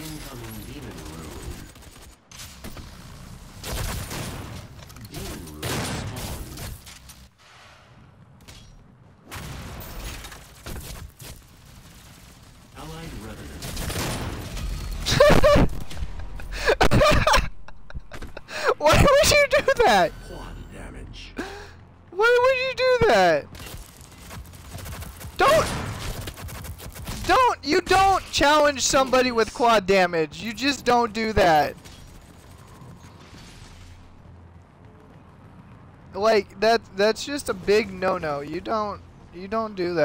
Incoming demon rune. Demon rune spawned. Allied revenant. Why would you do that? One damage. Why would you do that? Don't don't! You don't challenge somebody with quad damage. You just don't do that. Like, that, that's just a big no-no. You don't, you don't do that.